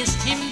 kissed him